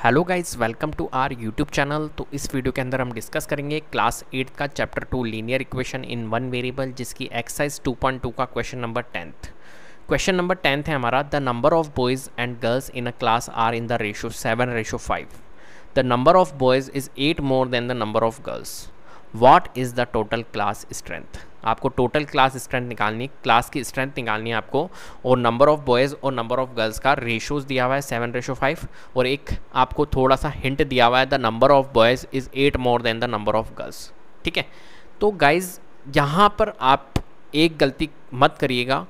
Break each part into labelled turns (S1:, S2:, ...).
S1: Hello guys welcome to our YouTube channel तो इस video के अंदर हम डिस्कस करेंगे क्लास एट का chapter two linear equation in one variable जिसकी एक्सरसाइज 2.2 का question number tenth question number tenth है हमारा the number of boys and girls in a class are in the ratio seven ratio five the number of boys is eight more than the number of girls what is the total class strength आपको total class strength निकालनी class की strength निकालनी है आपको, और number of boys और number of girls का ratios दिया हुआ है सेवन रेशो फाइव और एक आपको थोड़ा सा हिंट दिया हुआ है the number of boys is eight more than the number of girls ठीक है? तो गाइज़ यहाँ पर आप एक गलती मत करिएगा।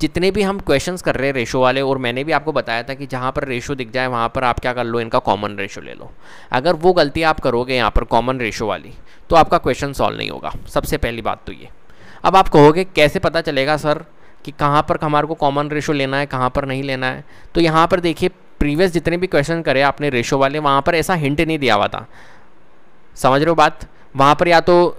S1: जितने भी हम क्वेश्चंस कर रहे हैं रेशो वाले, और मैंने भी आपको बताया था कि जहाँ पर रेशो दिख जाए, वहाँ पर आप क्या कर लो, इनका कॉमन रेशो ले लो। अगर वो गलती आप करोगे यहाँ पर कॉमन रेशो वाली तो आपका क्वेश्चन सॉल्व नहीं होगा। सबसे पहली बात तो ये। अब आप कहोगे, कैसे पता चलेगा सर कि कहाँ पर हमारे को कॉमन रेशो लेना है, कहाँ पर नहीं लेना है? तो यहाँ पर देखिए प्रीवियस जितने भी क्वेश्चन करे आपने रेशो वाले, वहाँ पर ऐसा हिंट नहीं दिया हुआ था। समझ रहे हो बात? वहाँ पर या तो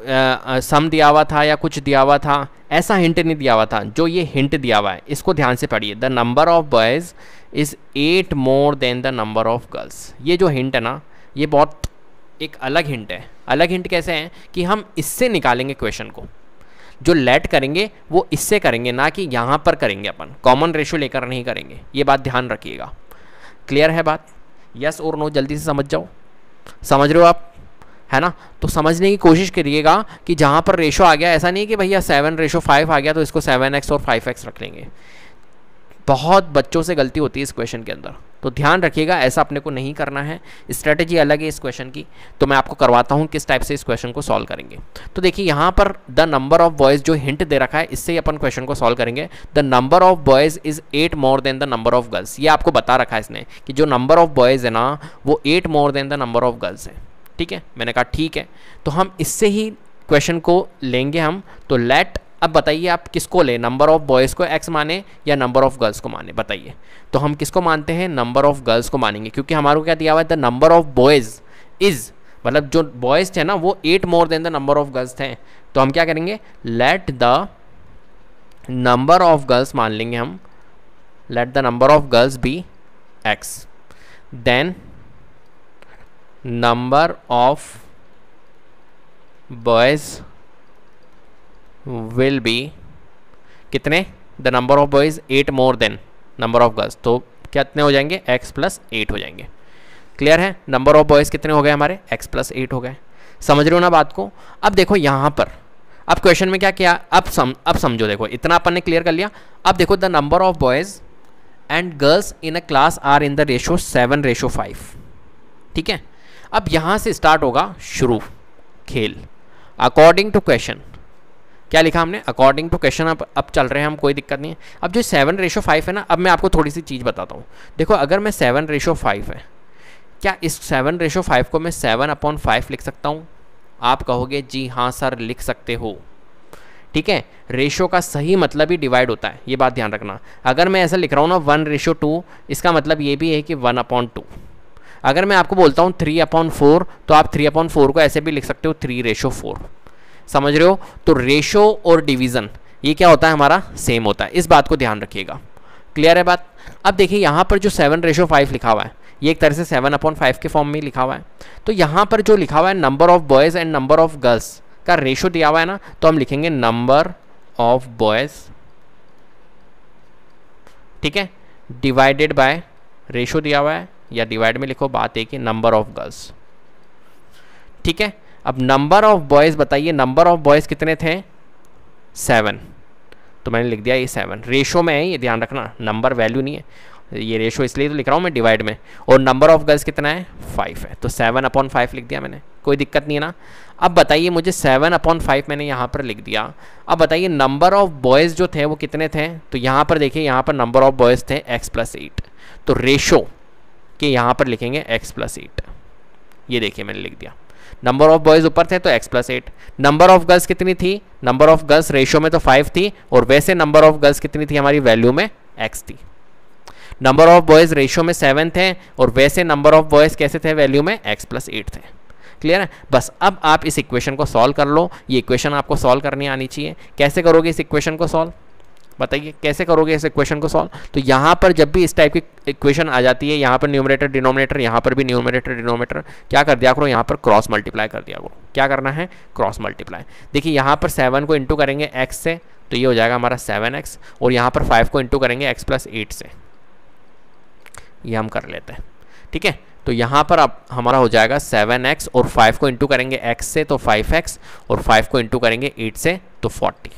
S1: सम दिया हुआ था या कुछ दिया हुआ था, ऐसा हिंट नहीं दिया हुआ था। जो ये हिंट दिया हुआ है, इसको ध्यान से पढ़िए। The number of boys is eight more than the number of girls ये जो हिंट है ना, ये बहुत एक अलग हिंट है। अलग हिंट कैसे हैं कि हम इससे निकालेंगे क्वेश्चन को। जो लेट करेंगे, वो इससे करेंगे, ना कि यहाँ पर करेंगे अपन। कॉमन रेशो लेकर नहीं करेंगे। ये बात ध्यान रखिएगा। क्लियर है बात? यस और नो जल्दी से समझ जाओ। समझ रहे हो आप? है ना? तो समझने की कोशिश करिएगा कि जहाँ पर रेशो आ गया, ऐसा नहीं कि भैया सेवन रेशो फाइव आ गया तो इसको सेवन एक्स और फाइव एक्स रख लेंगे। बहुत बच्चों से गलती होती है इस क्वेश्चन के अंदर। तो ध्यान रखिएगा, ऐसा अपने को नहीं करना है। स्ट्रेटेजी अलग है इस क्वेश्चन की। तो मैं आपको करवाता हूँ किस टाइप से इस क्वेश्चन को सॉल्व करेंगे। तो देखिए, यहाँ पर द नंबर ऑफ़ बॉयज़ जो हिंट दे रखा है, इससे ही अपन क्वेश्चन को सॉल्व करेंगे। The number of boys is eight more than the number of girls ये आपको बता रखा है इसने कि जो नंबर ऑफ़ बॉयज़ है ना, वो eight more than the number of girls है। ठीक है? मैंने कहा, ठीक है। तो हम इससे ही क्वेश्चन को लेंगे हम। तो लेट अब बताइए आप किसको ले? नंबर ऑफ़ बॉयज़ को एक्स माने या नंबर ऑफ़ गर्ल्स को माने? बताइए। तो हम किसको मानते हैं? नंबर ऑफ़ गर्ल्स को मानेंगे, क्योंकि हमारे क्या दिया हुआ है? The number of boys is मतलब जो बॉयज़ थे ना, वो eight more than the number of girls थे। तो हम क्या करेंगे? Let the number of girls मान लेंगे हम। Let the number of girls be x then number of boys will be कितने? The number of boys eight more than number of girls तो कितने हो जाएँगे? एक्स प्लस एट हो जाएँगे। क्लियर है? नंबर ऑफ़ बॉयज़ कितने हो गए हमारे? एक्स प्लस एट हो गए। समझ रहे हो ना बात को? अब देखो यहाँ पर। अब क्वेश्चन में क्या किया? अब सम, अब समझो देखो। इतना अपन ने क्लियर कर लिया। अब देखो the number of boys and girls in a class are in the ratio seven ratio five ठीक है? अब यहाँ से स्टार्ट होगा शुरू, खेल। अकॉर्डिंग टू क्वेश्चन क्या लिखा हमने? अकॉर्डिंग टू क्वेश्चन अब अब चल रहे हैं हम, कोई दिक्कत नहीं है। अब जो सेवन रेशो फाइव है ना, अब मैं आपको थोड़ी सी चीज़ बताता हूँ। देखो, अगर मैं सेवन रेशो फाइव है, क्या इस सेवन रेशो फाइव को मैं सेवन अपॉन फाइव लिख सकता हूँ? आप कहोगे, जी हाँ सर, लिख सकते हो। ठीक है? रेशो का सही मतलब ही डिवाइड होता है, ये बात ध्यान रखना। अगर मैं ऐसा लिख रहा हूँ ना वन रेशो टू इसका मतलब ये भी है कि वन अपॉन टू अगर मैं आपको बोलता हूँ थ्री अपॉन फोर तो आप थ्री अपॉन फोर को ऐसे भी लिख सकते हो थ्री रेशो फोर समझ रहे हो? तो रेशो और डिवीज़न ये क्या होता है हमारा? सेम होता है। इस बात को ध्यान रखिएगा। क्लियर है बात? अब देखिए, यहाँ पर जो सेवन रेशो फाइव लिखा हुआ है, ये एक तरह से सेवन अपॉन फाइव के फॉर्म में लिखा हुआ है। तो यहाँ पर जो लिखा हुआ है number of boys and number of girls का रेशो दिया हुआ है ना तो हम लिखेंगे नंबर ऑफ़ बॉयज़ ठीक है? डिवाइडेड बाय रेशो दिया हुआ है, या डिवाइड में लिखो, बात एक ही नंबर ऑफ़ गर्ल्स ठीक है? अब नंबर ऑफ़ बॉयज़ बताइए नंबर ऑफ़ बॉयज़ कितने थे? सेवन तो मैंने लिख दिया ये सेवन रेशो में है ये, ध्यान रखना नंबर वैल्यू नहीं है। ये रेशो इसलिए तो लिख रहा हूँ मैं डिवाइड में। और नंबर ऑफ़ गर्ल्स कितना है? फाइव है। तो सेवन अपॉन फाइव लिख दिया मैंने। कोई दिक्कत नहीं है ना? अब बताइए मुझे सेवन अपॉन फाइव मैंने यहाँ पर लिख दिया। अब बताइए नंबर ऑफ़ बॉयज़ जो थे वो कितने थे? तो यहाँ पर देखिए, यहाँ पर नंबर ऑफ़ बॉयज़ थे एक्स प्लस एट तो रेशो के यहाँ पर लिखेंगे एक्स प्लस एट ये देखिए मैंने लिख दिया। नंबर ऑफ़ बॉयज़ ऊपर थे तो x plus eight number of girls कितनी थी नंबर ऑफ़ गर्ल्स रेशियो में तो फाइव थी और वैसे नंबर ऑफ़ गर्ल्स कितनी थी हमारी वैल्यू में एक्स थी नंबर ऑफ़ बॉयज़ रेशियो में सेवन थे और वैसे नंबर ऑफ़ बॉयज़ कैसे थे वैल्यू में एक्स प्लस एट थे क्लियर है बस अब आप इस इक्वेशन को सॉल्व कर लो ये इक्वेशन आपको सॉल्व करनी आनी चाहिए कैसे करोगे इस इक्वेशन को सॉल्व बताइए, कैसे करोगे इस इक्वेशन को सॉल्व तो यहाँ पर जब भी इस टाइप की इक्वेशन आ जाती है, यहाँ पर न्यूमरेटर डिनोमिनेटर यहाँ पर भी न्यूमरेटर डिनोमिनेटर क्या कर दिया करो? यहाँ पर क्रॉस मल्टीप्लाई कर दिया करो। क्या करना है? क्रॉस मल्टीप्लाई देखिए, यहाँ पर सेवन को इंटू करेंगे एक्स से तो ये हो जाएगा हमारा सेवन एक्स और यहाँ पर फाइव को इंटू करेंगे एक्स प्लस एट से। ये हम कर लेते हैं। ठीक है? तो यहाँ पर अब हमारा हो जाएगा सेवन एक्स और फाइव को इंटू करेंगे एक्स से तो फाइव एक्स और फाइव को इंटू करेंगे एट से तो फोर्टी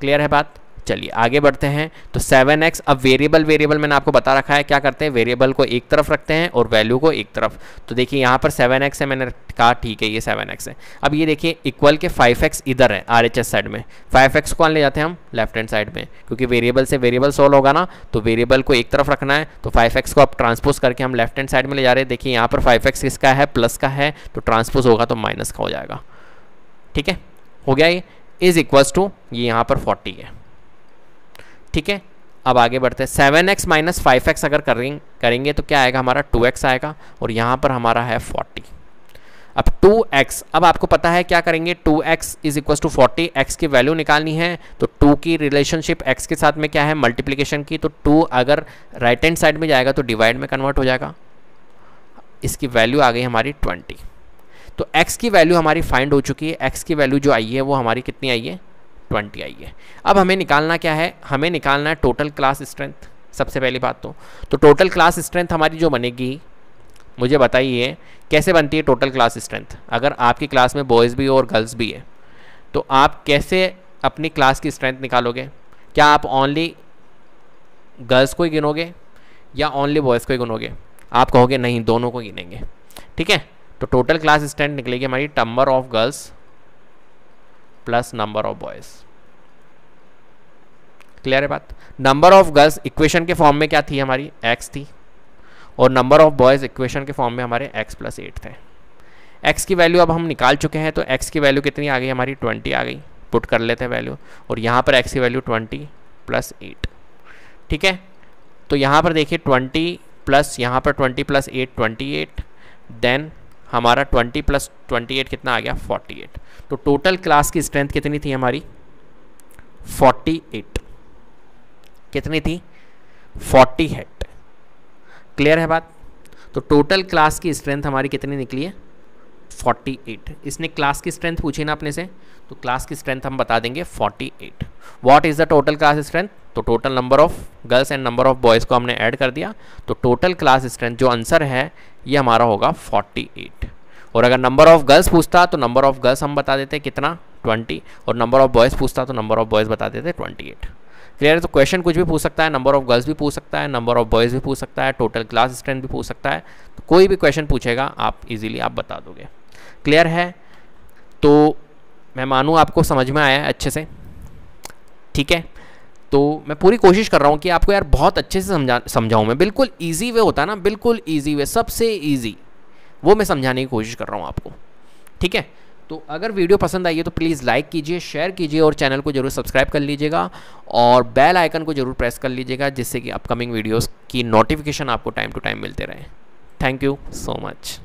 S1: क्लियर है बात? चलिए, आगे बढ़ते हैं। तो सेवन एक्स अब वेरिएबल वेरिएबल मैंने आपको बता रखा है, क्या करते हैं? वेरिएबल को एक तरफ़ रखते हैं और वैल्यू को एक तरफ़। तो देखिए, यहाँ पर सेवन एक्स है, मैंने कहा ठीक है, ये सेवन एक्स है। अब ये देखिए इक्वल के फाइव एक्स इधर है आर एच एस साइड में। फाइव एक्स को ले जाते हैं हम लेफ़्ट हैंड साइड में, क्योंकि वेरिएबल से वेरिएबल सोल्व होगा ना तो वेरिएबल को एक तरफ़ रखना है तो फाइव एक्स को अब ट्रांसपोज करके हम लेफ़्ट हैंड साइड में ले जा रहे हैं। देखिए, यहाँ पर फाइव एक्स किसका है? प्लस का है तो ट्रांसपोज होगा तो माइनस का हो जाएगा। ठीक है? हो गया ये? इज़ इक्वल्स टू ये यहाँ पर फोर्टी है। ठीक है? अब आगे बढ़ते हैं। Seven x minus five x अगर करेंगे करेंगे तो क्या आएगा हमारा? टू एक्स आएगा और यहाँ पर हमारा है फोर्टी। अब टू एक्स, अब आपको पता है क्या करेंगे? Two x is equal to forty, x की वैल्यू निकालनी है। तो टू की रिलेशनशिप एक्स के साथ में क्या है? मल्टीप्लीकेशन की। तो टू अगर राइट हैंड साइड में जाएगा तो डिवाइड में कन्वर्ट हो जाएगा। इसकी वैल्यू आ गई हमारी ट्वेंटी। तो एक्स की वैल्यू हमारी फाइंड हो चुकी है। एक्स की वैल्यू जो आई है वो हमारी कितनी आई है? ट्वेंटी आई है अब हमें निकालना क्या है? हमें निकालना है टोटल क्लास स्ट्रेंथ सबसे पहली बात तो। तो टोटल क्लास स्ट्रेंथ हमारी जो बनेगी, मुझे बताइए, कैसे बनती है टोटल क्लास स्ट्रेंथ अगर आपकी क्लास में बॉयज़ भी हो और गर्ल्स भी है तो आप कैसे अपनी क्लास की स्ट्रेंथ निकालोगे? क्या आप ओनली गर्ल्स को ही गिनोगे या ओनली बॉयज़ को ही गिनोगे? आप कहोगे, नहीं, दोनों को गिनेंगे। ठीक है? तो टोटल क्लास स्ट्रेंथ निकलेगी हमारी number of girls plus number of boys clear है बात? नंबर ऑफ़ गर्ल्स इक्वेशन के फॉर्म में क्या थी हमारी? एक्स थी। और नंबर ऑफ़ बॉयज़ इक्वेशन के फॉर्म में हमारे एक्स प्लस एट थे। एक्स की वैल्यू अब हम निकाल चुके हैं तो एक्स की वैल्यू कितनी आ गई? हमारी ट्वेंटी आ गई। पुट कर लेते हैं वैल्यू और यहाँ पर एक्स की वैल्यू ट्वेंटी प्लस एट ठीक है? तो यहाँ पर देखिए ट्वेंटी प्लस यहाँ पर twenty plus eight twenty eight then हमारा ट्वेंटी प्लस ट्वेंटी एट कितना आ गया? Forty eight. तो टोटल क्लास की स्ट्रेंथ कितनी थी हमारी? Forty eight. कितनी थी? फोर्टी हेड क्लियर है बात? तो टोटल क्लास की स्ट्रेंथ हमारी कितनी निकली है? 48 इसने क्लास की स्ट्रेंथ पूछी ना अपने से? तो क्लास की स्ट्रेंथ हम बता देंगे 48 what is the total class strength तो total number of girls and number of boys को हमने ऐड कर दिया. तो टोटल क्लास स्ट्रेंथ जो आंसर है, ये हमारा होगा 48 और अगर नंबर ऑफ़ गर्ल्स पूछता तो नंबर ऑफ़ गर्ल्स हम बता देते कितना? 20 और नंबर ऑफ़ बॉयज़ पूछता तो नंबर ऑफ़ बॉयज़ बता देते 28 क्लियर है? तो क्वेश्चन कुछ भी पूछ सकता है नंबर ऑफ़ गर्ल्स भी पूछ सकता है नंबर ऑफ़ बॉयज़ भी पूछ सकता है टोटल क्लास स्ट्रेंथ भी पूछ सकता है। तो कोई भी क्वेश्चन पूछेगा, आप इजीली आप बता दोगे। क्लियर है? तो मैं मानूँ आपको समझ में आया अच्छे से? ठीक है? तो मैं पूरी कोशिश कर रहा हूँ कि आपको यार बहुत अच्छे से समझा, समझाऊँ मैं। बिल्कुल ईजी वे होता है ना? बिल्कुल ईजी वे सबसे ईजी वो मैं समझाने की कोशिश कर रहा हूँ आपको। ठीक है? तो अगर वीडियो पसंद आई है तो प्लीज़ लाइक कीजिए, शेयर कीजिए और चैनल को ज़रूर सब्सक्राइब कर लीजिएगा और बेल आइकन को ज़रूर प्रेस कर लीजिएगा जिससे कि अपकमिंग वीडियोस की नोटिफिकेशन आपको टाइम टू टाइम मिलते रहे। Thank you so much.